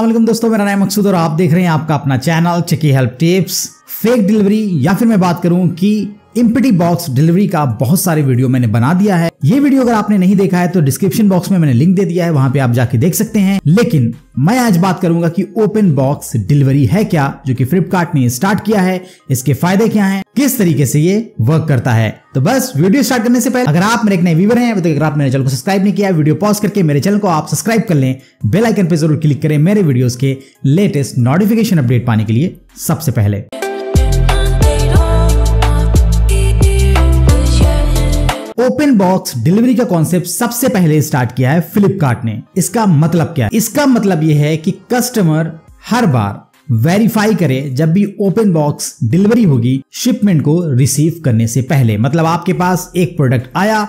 वालेकुम दोस्तों, मेरा नाम मकसूद और आप देख रहे हैं आपका अपना चैनल चिकी हेल्प टिप्स फेक डिलीवरी या फिर मैं बात करूँ कि इम्पिटी बॉक्स डिलीवरी का बहुत सारे वीडियो मैंने बना दिया है। ये वीडियो अगर आपने नहीं देखा है तो डिस्क्रिप्शन बॉक्स में मैंने लिंक दे दिया है, वहाँ पे आप जाके देख सकते हैं। लेकिन मैं आज बात करूँगा कि ओपन बॉक्स डिलीवरी है क्या, जो कि फ्लिपकार्ट ने स्टार्ट किया है, इसके फ़ायदे क्या हैं, किस तरीके से ये वर्क करता है। तो बस वीडियो स्टार्ट करने से पहले, अगर आप मेरे एक नए व्यूवर हैं तो अगर आप मेरे चैनल को सब्सक्राइब नहीं किया वीडियो पॉज करके मेरे चैनल को आप सब्सक्राइब कर लें। बेल आइकन पर ज़रूर क्लिक करें मेरे वीडियोस के लेटेस्ट नोटिफिकेशन अपडेट पाने के लिए सबसे पहले। ओपन बॉक्स डिलीवरी का कॉन्सेप्ट सबसे पहले स्टार्ट किया है फ्लिपकार्ट ने। इसका मतलब क्या? है इसका मतलब यह है कि कस्टमर हर बार वेरीफाई करे जब भी ओपन बॉक्स डिलीवरी होगी शिपमेंट को रिसीव करने से पहले। मतलब आपके पास एक प्रोडक्ट आया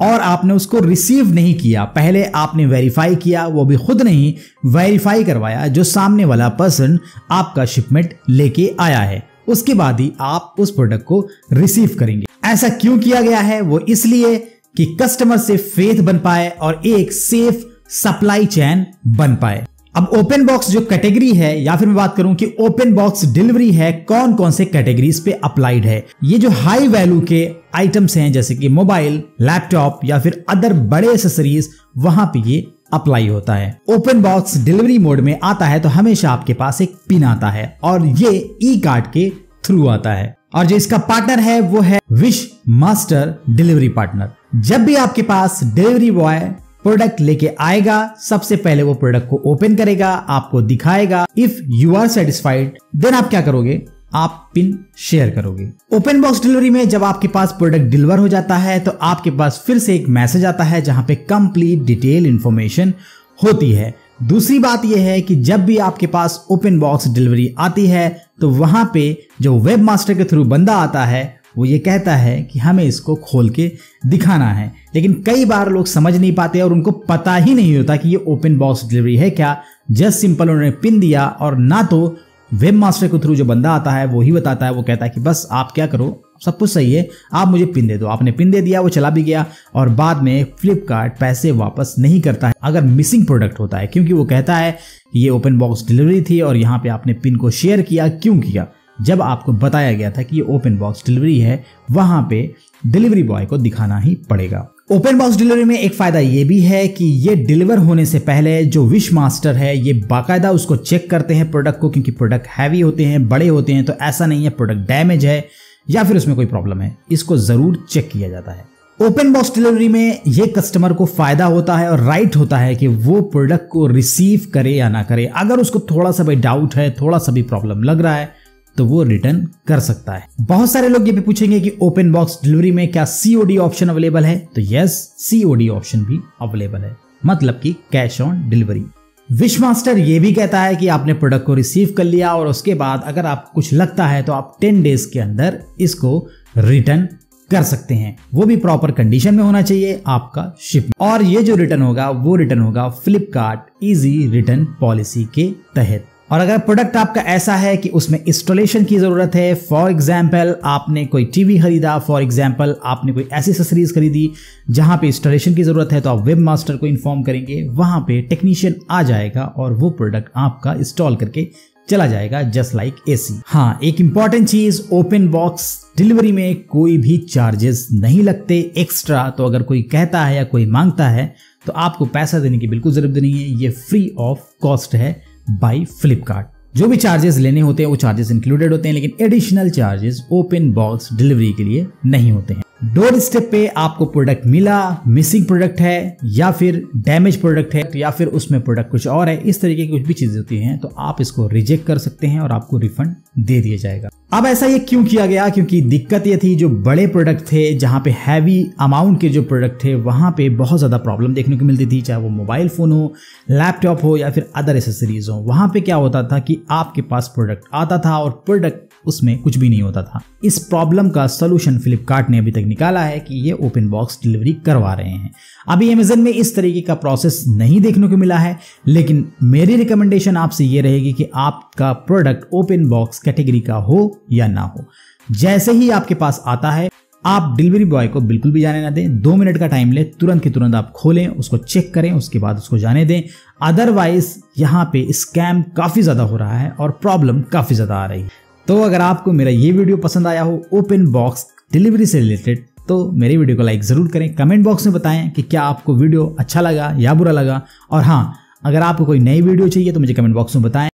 और आपने उसको रिसीव नहीं किया। पहले आपने वेरीफाई किया, वो भी खुद नहीं वेरीफाई करवाया जो सामने वाला पर्सन आपका शिपमेंट लेके आया है। उसके बाद ही आप उस प्रोडक्ट को रिसीव करेंगे। ऐसा क्यों किया गया है? वो इसलिए कि कस्टमर से फेथ बन पाए और एक सेफ़ सप्लाई चैन बन पाए। अब ओपन बॉक्स जो कैटेगरी है, या फिर मैं बात करूँ कि ओपन बॉक्स डिलीवरी है कौन कौन से कैटेगरीज पे अप्लाइड है? ये जो हाई वैल्यू के आइटम्स हैं, जैसे कि मोबाइल लैपटॉप या फिर अदर बड़े एसेसरीज वहाँ पे ये अप्लाई होता है। ओपन बॉक्स डिलीवरी मोड में आता है तो हमेशा आपके पास एक पिन आता है और ये ई कार्ड के थ्रू आता है। और जो इसका पार्टनर है, वो है विश मास्टर डिलीवरी पार्टनर जब भी आपके पास डिलीवरी बॉय प्रोडक्ट लेके आएगा, सबसे पहले वो प्रोडक्ट को ओपन करेगा, आपको दिखाएगा। If you are satisfied then आप क्या करोगे? आप पिन शेयर करोगे। ओपन बॉक्स डिलीवरी में जब आपके पास प्रोडक्ट डिलीवर हो जाता है तो आपके पास फिर से एक मैसेज आता है, जहाँ पे कंप्लीट डिटेल इंफॉर्मेशन होती है। दूसरी बात यह है कि जब भी आपके पास ओपन बॉक्स डिलीवरी आती है तो वहाँ पे जो वेब मास्टर के थ्रू बंदा आता है, वो ये कहता है कि हमें इसको खोल के दिखाना है। लेकिन कई बार लोग समझ नहीं पाते और उनको पता ही नहीं होता कि ये ओपन बॉक्स डिलीवरी है क्या। जस्ट सिंपल उन्होंने पिन दिया और ना तो वेब मास्टर के थ्रू जो बंदा आता है, वो ही बताता है, वो कहता है कि बस आप क्या करो, सब कुछ सही है, आप मुझे पिन दे दो। आपने पिन दे दिया, वो चला भी गया और बाद में फ्लिपकार्ट पैसे वापस नहीं करता है। अगर मिसिंग प्रोडक्ट होता है, क्योंकि वो कहता है, ये ओपन बॉक्स डिलीवरी थी और यहाँ पे आपने पिन को शेयर किया, क्यों किया? जब आपको बताया गया था कि ये ओपन बॉक्स डिलीवरी है, वहाँ पे डिलीवरी बॉय को दिखाना ही पड़ेगा। ओपन बॉक्स डिलीवरी में एक फ़ायदा ये भी है कि ये डिलीवर होने से पहले जो विश मास्टर है, ये बाकायदा उसको चेक करते हैं प्रोडक्ट को, क्योंकि प्रोडक्ट हैवी होते हैं, बड़े होते हैं तो ऐसा नहीं है प्रोडक्ट डैमेज है, या फिर उसमें कोई प्रॉब्लम है, इसको ज़रूर चेक किया जाता है। ओपन बॉक्स डिलीवरी में ये कस्टमर को फ़ायदा होता है और राइट होता है कि वो प्रोडक्ट को रिसीव करे या ना करे। अगर उसको थोड़ा सा भी डाउट है, थोड़ा सा भी प्रॉब्लम लग रहा है तो वो रिटर्न कर सकता है। बहुत सारे लोग ये भी पूछेंगे कि ओपन बॉक्स डिलीवरी में क्या सीओडी ऑप्शन अवेलेबल है? तो यस सीओडी ऑप्शन भी अवेलेबल है। मतलब कि cash on delivery wish master ये भी कहता है कि आपने प्रोडक्ट को रिसीव कर लिया और उसके बाद अगर आप कुछ लगता है तो आप टेन डेज़ के अंदर इसको रिटर्न कर सकते हैं। वो भी प्रॉपर कंडीशन में होना चाहिए आपका शिप और ये जो रिटर्न होगा, वो रिटर्न होगा फ्लिपकार्ट इजी रिटर्न पॉलिसी के तहत। और अगर प्रोडक्ट आपका ऐसा है कि उसमें इंस्टॉलेशन की ज़रूरत है फॉर एग्ज़ाम्पल आपने कोई टीवी खरीदा फॉर एग्ज़ाम्पल आपने कोई ऐसी एसेसरीज खरीदी जहाँ पे इंस्टॉलेशन की ज़रूरत है तो आप वेब मास्टर को इन्फॉर्म करेंगे, वहाँ पे टेक्नीशियन आ जाएगा और वो प्रोडक्ट आपका इंस्टॉल करके चला जाएगा जस्ट लाइक एसी हाँ एक इंपॉर्टेंट चीज़ ओपन बॉक्स डिलीवरी में कोई भी चार्जेस नहीं लगते एक्स्ट्रा तो अगर कोई कहता है या कोई माँगता है तो आपको पैसा देने की बिल्कुल ज़रूरत नहीं है, ये फ्री ऑफ़ कॉस्ट है। बाई फ्लिपकार्ट जो भी चार्जेस लेने होते हैं, वो चार्जेस इंक्लूडेड होते हैं, लेकिन additional charges open box delivery के लिए नहीं होते हैं। डोर स्टेप पे आपको प्रोडक्ट मिला, मिसिंग प्रोडक्ट है, या फिर डैमेज प्रोडक्ट है, या फिर उसमें प्रोडक्ट कुछ और है, इस तरीके की कुछ भी चीज़ें होती हैं तो आप इसको रिजेक्ट कर सकते हैं और आपको रिफंड दे दिया जाएगा। अब ऐसा ये क्यों किया गया? क्योंकि दिक्कत ये थी, जो बड़े प्रोडक्ट थे, जहाँ पे हैवी अमाउंट के जो प्रोडक्ट थे, वहाँ पे बहुत ज़्यादा प्रॉब्लम देखने को मिलती थी, चाहे वो मोबाइल फ़ोन हो लैपटॉप हो, या फिर अदर एसेसरीज हो। वहाँ पे क्या होता था कि आपके पास प्रोडक्ट आता था और प्रोडक्ट उसमें कुछ भी नहीं होता था। इस प्रॉब्लम का सोल्यूशन फ्लिपकार्ट ने अभी तक निकाला है कि ये ओपन बॉक्स डिलीवरी करवा रहे हैं। अभी अमेजन में इस तरीके का प्रोसेस नहीं देखने को मिला है, लेकिन मेरी रिकमेंडेशन आपसे ये रहेगी कि आपका प्रोडक्ट ओपन बॉक्स कैटेगरी का हो या ना हो। जैसे ही आपके पास आता है, आप डिलीवरी बॉय को बिल्कुल भी जाने ना दें। दो मिनट का टाइम ले, तुरंत के तुरंत आप खोलें, उसको चेक करें, उसके बाद उसको जाने दें। अदरवाइज़ यहाँ पे स्कैम काफ़ी ज़्यादा हो रहा है और प्रॉब्लम काफ़ी ज़्यादा आ रही है। तो अगर आपको मेरा ये वीडियो पसंद आया हो ओपन बॉक्स डिलीवरी से रिलेटेड तो मेरे वीडियो को लाइक ज़रूर करें। कमेंट बॉक्स में बताएँ कि क्या आपको वीडियो अच्छा लगा या बुरा लगा। और हाँ अगर आपको कोई नई वीडियो चाहिए तो मुझे कमेंट बॉक्स में बताएँ।